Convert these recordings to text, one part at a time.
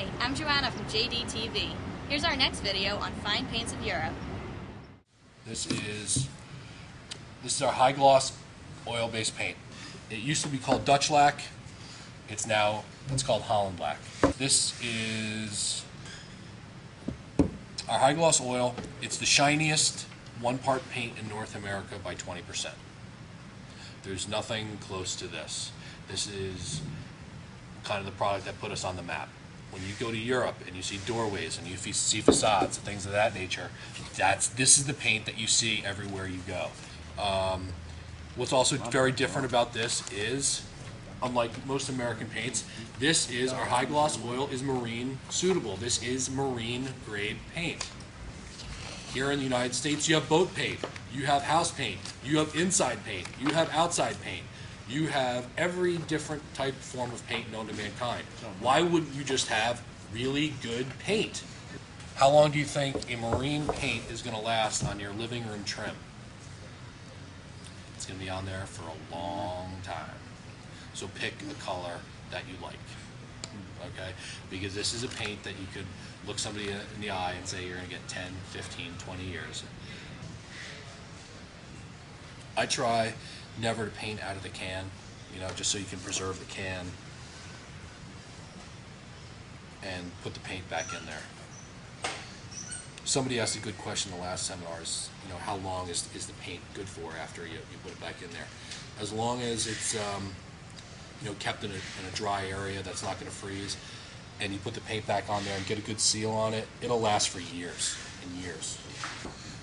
Hi, I'm Joanna from JDTV. Here's our next video on fine paints of Europe. This is this is our high gloss oil based paint. It used to be called Dutch lac. It's now it's called Hollandlac. This is our high gloss oil. It's the shiniest one part paint in North America by 20%. There's nothing close to this. This is kind of the product that put us on the map. When you go to Europe and you see doorways and you see facades and things of that nature, that's this is the paint that you see everywhere you go. Um, what's also very different about this is, unlike most American paints, this is our high gloss oil is marine suitable. This is marine grade paint. Here in the United States, you have boat paint, you have house paint, you have inside paint, you have outside paint, you have every different type form of paint known to mankind. Oh, Why wouldn't you just have really good paint? How long do you think a marine paint is going to last on your living room trim? It's going to be on there for a long time. So pick a color that you like. Okay? Because this is a paint that you could look somebody in the eye and say you're going to get 10, 15, 20 years. I try never to paint out of the can, you know, just so you can preserve the can and put the paint back in there. Somebody asked a good question the last seminar is, you know, how long is, is the paint good for after you, you put it back in there? As long as it's, um, you know, kept in a, in a dry area that's not going to freeze, and you put the paint back on there and get a good seal on it, it'll last for years and years.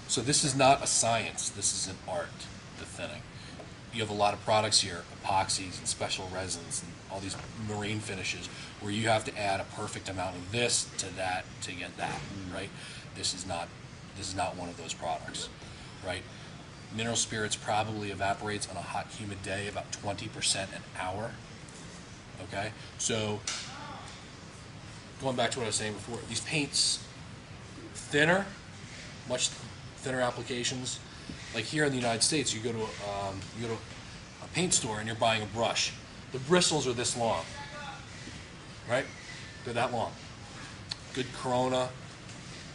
So this is not a science, this is an art, the thinning. You have a lot of products here, epoxies and special resins and all these marine finishes, where you have to add a perfect amount of this to that to get that, mm-hmm. right? This is not this is not one of those products, right? Mineral spirits probably evaporates on a hot, humid day about 20% an hour. Okay, so going back to what I was saying before, these paints thinner, much thinner applications. Like here in the United States, you go to um, you go to a paint store and you're buying a brush. The bristles are this long, right? They're that long. Good Corona,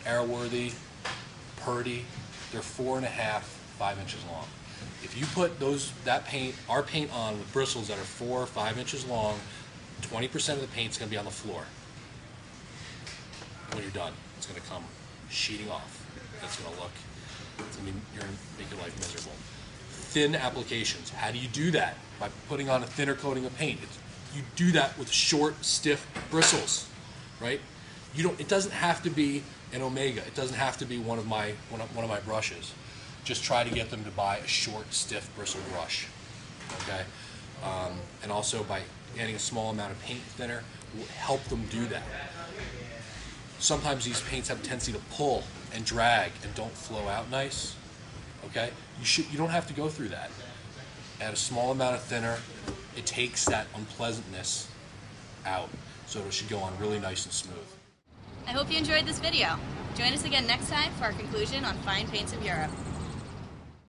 Airworthy, Purdy, they're four and a half, five inches long. If you put those that paint, our paint on with bristles that are four or five inches long, 20% of the paint's going to be on the floor when you're done. It's going to come sheeting off. That's to look, it's going to you're to make your life miserable. Thin applications. How do you do that? By putting on a thinner coating of paint. It's, you do that with short, stiff bristles, right? You don't. It doesn't have to be an Omega. It doesn't have to be one of my one of, one of my brushes. Just try to get them to buy a short, stiff bristle brush. Okay, um, and also by adding a small amount of paint thinner will help them do that sometimes these paints have a tendency to pull and drag and don't flow out nice. Okay, you should you don't have to go through that. Add a small amount of thinner. It takes that unpleasantness out, so it should go on really nice and smooth. I hope you enjoyed this video. Join us again next time for our conclusion on fine paints of Europe.